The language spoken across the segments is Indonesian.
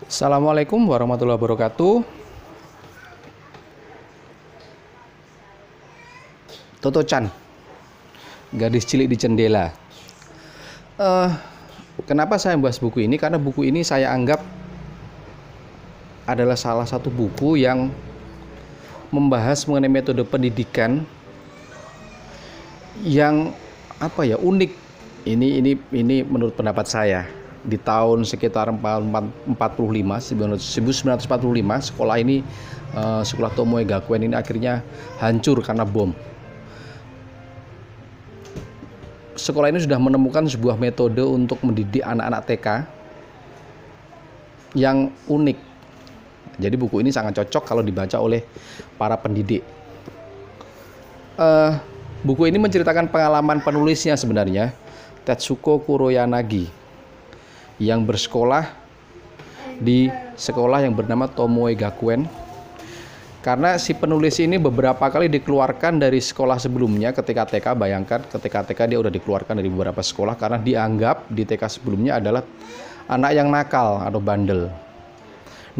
Assalamualaikum warahmatullahi wabarakatuh. Toto Chan, gadis cilik di jendela. Eh, kenapa saya membahas buku ini? Karena buku ini saya anggap adalah salah satu buku yang membahas mengenai metode pendidikan yang apa ya unik. Ini ini ini menurut pendapat saya di tahun sekitar 1945 sekolah ini uh, sekolah Tomoe Gakuen ini akhirnya hancur karena bom. Sekolah ini sudah menemukan sebuah metode untuk mendidik anak-anak TK yang unik. Jadi buku ini sangat cocok kalau dibaca oleh para pendidik. Uh, buku ini menceritakan pengalaman penulisnya sebenarnya, Tetsuko Kuroyanagi yang bersekolah di sekolah yang bernama Tomoe Gakuen. Karena si penulis ini beberapa kali dikeluarkan dari sekolah sebelumnya ketika TK bayangkan ketika TK dia udah dikeluarkan dari beberapa sekolah karena dianggap di TK sebelumnya adalah anak yang nakal atau bandel.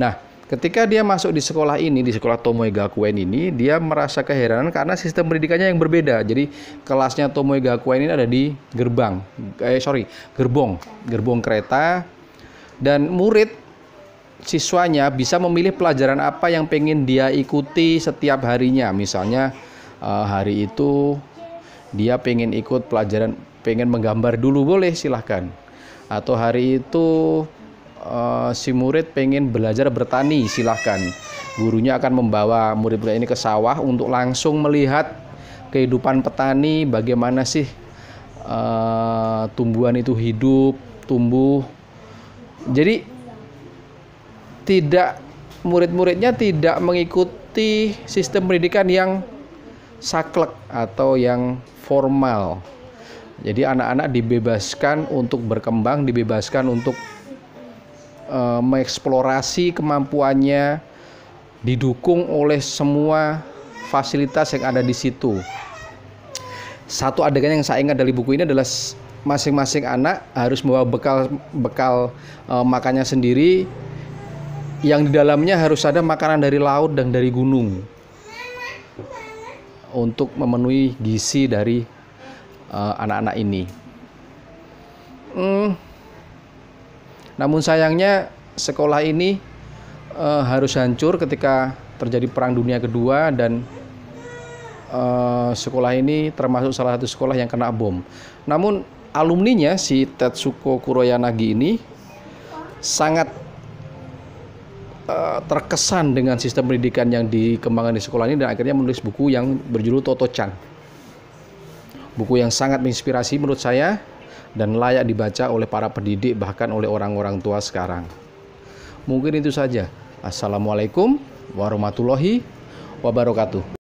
Nah ketika dia masuk di sekolah ini di sekolah Tomoe Gakuen ini dia merasa keheranan karena sistem pendidikannya yang berbeda. Jadi kelasnya Tomoe Gakuen ini ada di gerbang eh sorry gerbong gerbong kereta. Dan murid siswanya bisa memilih pelajaran apa yang pengen dia ikuti setiap harinya. Misalnya uh, hari itu dia pengen ikut pelajaran pengen menggambar dulu boleh silahkan. Atau hari itu uh, si murid pengen belajar bertani silahkan gurunya akan membawa murid-murid ini ke sawah untuk langsung melihat kehidupan petani bagaimana sih uh, tumbuhan itu hidup tumbuh jadi tidak murid-muridnya tidak mengikuti sistem pendidikan yang saklek atau yang formal. Jadi anak-anak dibebaskan untuk berkembang, dibebaskan untuk uh, mengeksplorasi kemampuannya, didukung oleh semua fasilitas yang ada di situ. Satu adegan yang saya ingat dari buku ini adalah masing-masing anak harus membawa bekal bekal uh, makannya sendiri yang di dalamnya harus ada makanan dari laut dan dari gunung untuk memenuhi gizi dari anak-anak uh, ini. Hmm, namun sayangnya sekolah ini uh, harus hancur ketika terjadi perang dunia kedua dan uh, sekolah ini termasuk salah satu sekolah yang kena bom. Namun alumninya si Tetsuko Kuroyanagi ini sangat Eh, terkesan dengan sistem pendidikan yang dikembangkan di sekolah ini dan akhirnya menulis buku yang berjudul Toto Chan. Buku yang sangat menginspirasi menurut saya dan layak dibaca oleh para pendidik bahkan oleh orang-orang tua sekarang. Mungkin itu saja. Assalamualaikum warahmatullahi wabarakatuh.